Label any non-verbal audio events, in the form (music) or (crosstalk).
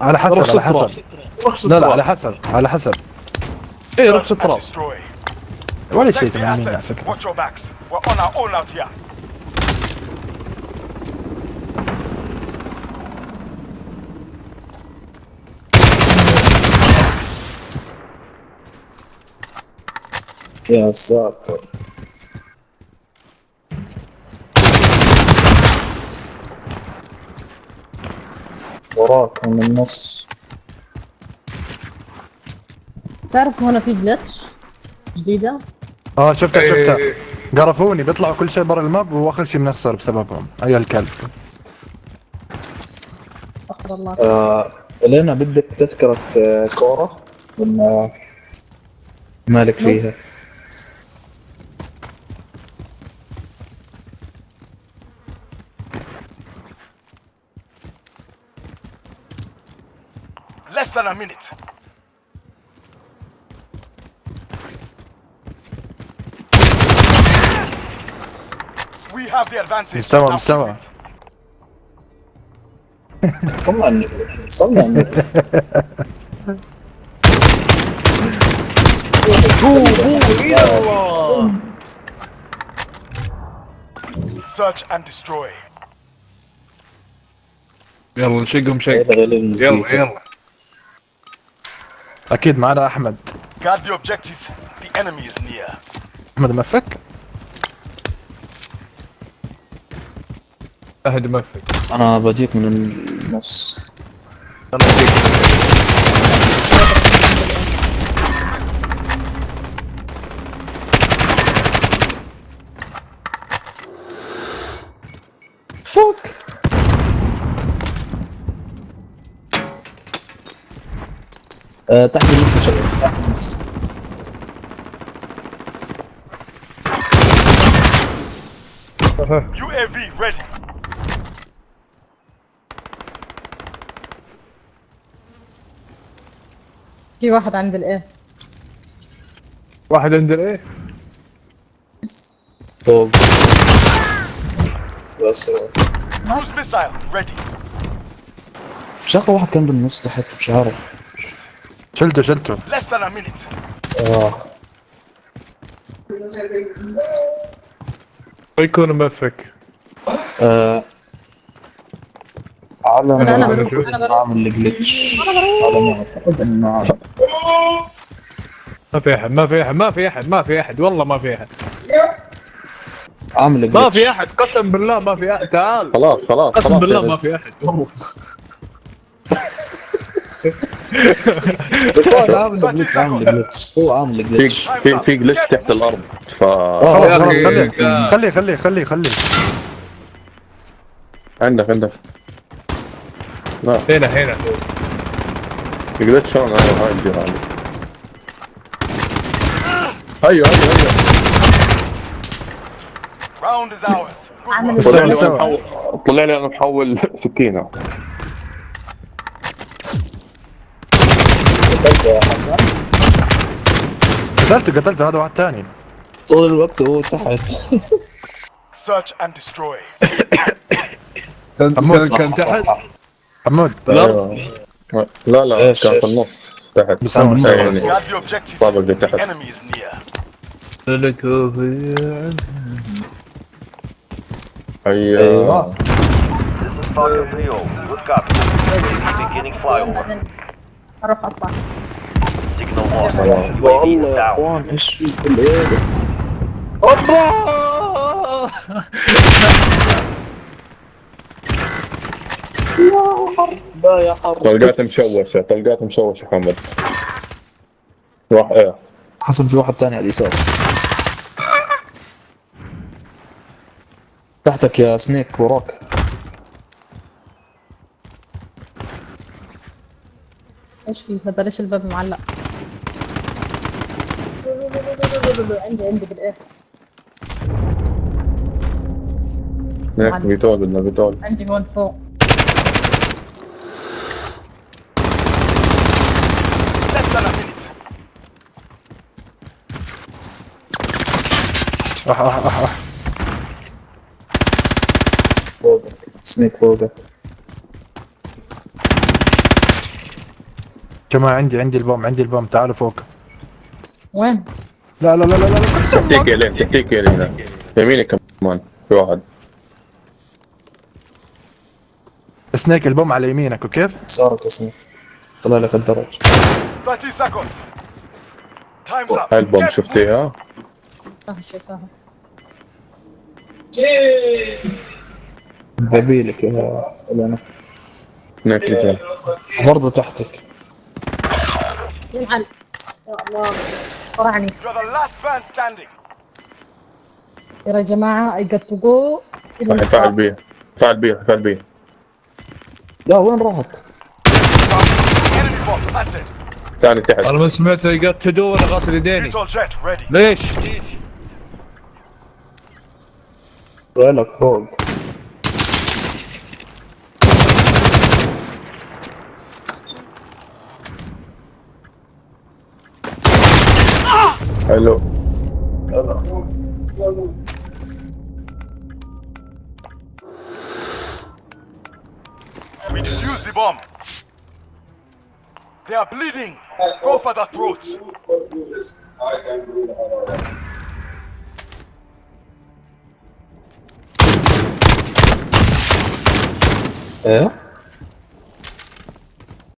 على حسب على التراب. حسب لا لا. على حسب على حسب إيه رخص التراب. ولا شيء 80 على assets. فكره Watch وراك من النص. تعرف هنا في جلتش جديدة؟ آه شفتها إيه. شفتها. قرفوني بيطلعوا كل شيء برا الماب واخر شيء بنخسر بسببهم. اي الكلب. استغفر الله. آه لينا بدك تذكرة آه، كورة؟ ولا مالك فيها؟ Less than a minute. We have the advantage. مستوى Now مستوى keep it. (laughs) صلى على النبي صلى على النبي Search and destroy. يلا نشقهم شق هذا غالبا يلا مزيكا. يلا أكيد معنا أحمد Guard the objectives. The enemy is near. أحمد مفك أهد مفك أنا بجيك من النص أنا. آه تحت النص يا شباب تحت النص. (laughs) UAV ready. في واحد عند الايه واحد عند الايه فوق بس. شغل واحد كان بالنص تحت مش عارف. شلته شلته Less than a minute. آه. يكون مفك آه، على ما بروح، أعتقد أنا إنه بروح. عامل جلتش على ما اعتقد أنه ما في أحد ما في أحد ما في أحد ما في أحد. والله ما في أحد. عامل ما في أحد. قسم بالله ما في أحد. تعال. خلاص خلاص قسم خلاص. بالله ما في أحد. (laughs) هو عامل جلتش عامل جلتش هو عامل في جلتش في في جلتش تحت الأرض ف آه، خليه. خليه خليه خليه خليه عندك عندك. لا. هنا هنا. في جلتش أنا هاي الجيران أيوه أيوه أيوه. محول طلع لي أنا محول سكينة. حسن قتلته قتلته هذا واحد ثاني طول الوقت هو تحت Search and destroy. كان حمود، تحت. حمود. لا لا إيش- كان في؟ النص تحت. يعني. طابق enemy is near. لك أيوه أيوه is Falcon 3 Good copy. Beginning flyover. بعدين أروح أطلع خلاص. UAV والله يا. اخوان إيش في كل إيه لا يا حر طلقات مشوشه طلقات مشوشه محمد راح إيه حسن في واحد ثاني على اليسار تحتك يا سنيك وراك إيش في هذا ليش الباب معلق عندي عندي بالايه هناك بيتول بدنا بيتول عندي هون فوق. أح أح أح أح. فوقك سنيك فوقك جماعة عندي عندي البوم عندي البوم تعالوا فوق وين؟ لا لا لا لا لا. تحتيك يا لين تحتيك يا لين يمينك كمان. في واحد. سنيك البوم على يمينك وكيف؟ صارت اسمي طلع لك الدرج 30 seconds. Time's up. هاي البوم شفتيها؟ شايفاها ببيلك يا لنا هناك برضه تحتك. ينعل يا الله. صرعني You're the last man standing. يا جماعة I got to go راح يفعل اللقاء. بيه فعل بيه فعل بيه لا وين راحت؟ ثاني تحت أنا ما سمعت قد تدور أنا غاسل يديني Neutral jet ready. ليش؟ وينك فوق؟ Hello. Hello. Hello. We defuse the bomb. They are bleeding. Go for the throat. É?